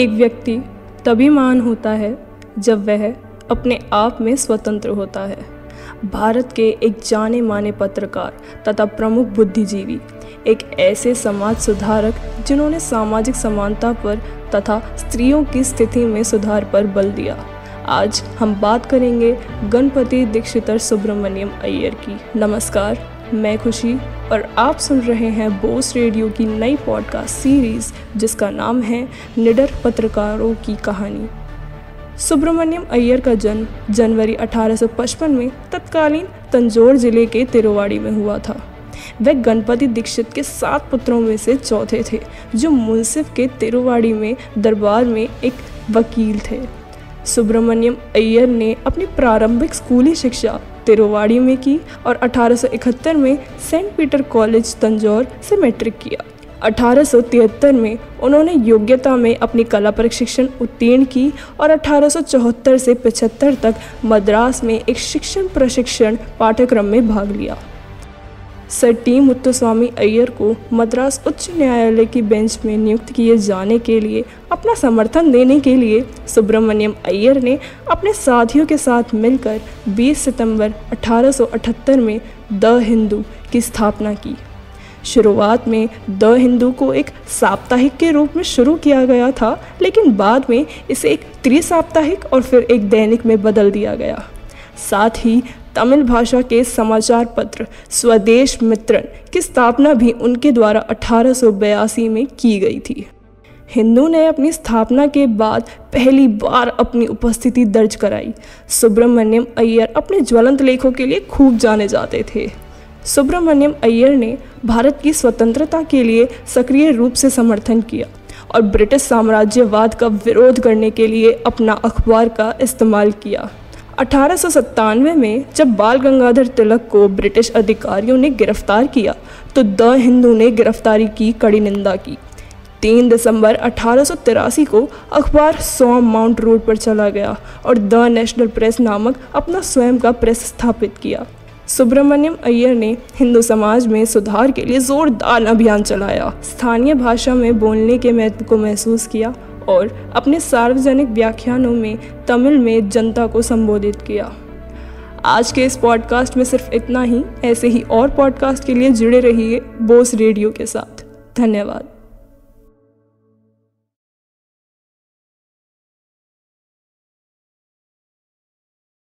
एक व्यक्ति तभी महान होता है जब वह अपने आप में स्वतंत्र होता है। भारत के एक जाने माने पत्रकार तथा प्रमुख बुद्धिजीवी, एक ऐसे समाज सुधारक जिन्होंने सामाजिक समानता पर तथा स्त्रियों की स्थिति में सुधार पर बल दिया। आज हम बात करेंगे गणपति दीक्षितर सुब्रमण्यम अय्यर की। नमस्कार। मैं खुशी और आप सुन रहे हैं बोस रेडियो की नई पॉडकास्ट सीरीज़ जिसका नाम है निडर पत्रकारों की कहानी। सुब्रमण्यम अय्यर का जन्म जनवरी 1855 में तत्कालीन तंजौर ज़िले के तिरुवाड़ी में हुआ था। वह गणपति दीक्षित के सात पुत्रों में से चौथे थे, जो मुंसिफ के तिरुवाड़ी में दरबार में एक वकील थे। सुब्रमण्यम अय्यर ने अपनी प्रारंभिक स्कूली शिक्षा तिरुवाड़ी में की और 1871 में सेंट पीटर कॉलेज तंजौर से मैट्रिक किया। 1873 में उन्होंने योग्यता में अपनी कला प्रशिक्षण उत्तीर्ण की और 1874 से 75 तक मद्रास में एक शिक्षण प्रशिक्षण पाठ्यक्रम में भाग लिया। सर टी मुत्तुस्वामी अय्यर को मद्रास उच्च न्यायालय की बेंच में नियुक्त किए जाने के लिए, अपना समर्थन देने के लिए सुब्रमण्यम अय्यर ने अपने साथियों के साथ मिलकर 20 सितंबर 1878 में द हिंदू की स्थापना की। शुरुआत में द हिंदू को एक साप्ताहिक के रूप में शुरू किया गया था, लेकिन बाद में इसे एक त्रिसाप्ताहिक और फिर एक दैनिक में बदल दिया गया। साथ ही तमिल भाषा के समाचार पत्र स्वदेश मित्रन की स्थापना भी उनके द्वारा अठारह सौ बयासी में की गई थी। हिंदू ने अपनी स्थापना के बाद पहली बार अपनी उपस्थिति दर्ज कराई। सुब्रमण्यम अय्यर अपने ज्वलंत लेखों के लिए खूब जाने जाते थे। सुब्रमण्यम अय्यर ने भारत की स्वतंत्रता के लिए सक्रिय रूप से समर्थन किया और ब्रिटिश साम्राज्यवाद का विरोध करने के लिए अपना अखबार का इस्तेमाल किया। अठारह सौ सत्तानवे में जब बाल गंगाधर तिलक को ब्रिटिश अधिकारियों ने गिरफ़्तार किया तो द हिंदू ने गिरफ्तारी की कड़ी निंदा की। तीन दिसंबर अठारह सौ तिरासी को अखबार सोम माउंट रोड पर चला गया और द नेशनल प्रेस नामक अपना स्वयं का प्रेस स्थापित किया। सुब्रमण्यम अय्यर ने हिंदू समाज में सुधार के लिए जोरदार अभियान चलाया। स्थानीय भाषा में बोलने के महत्व को महसूस किया और अपने सार्वजनिक व्याख्यानों में तमिल में जनता को संबोधित किया। आज के इस पॉडकास्ट में सिर्फ़ इतना ही, ऐसे ही और पॉडकास्ट के लिए जुड़े रहिए बोस रेडियो के साथ। धन्यवाद।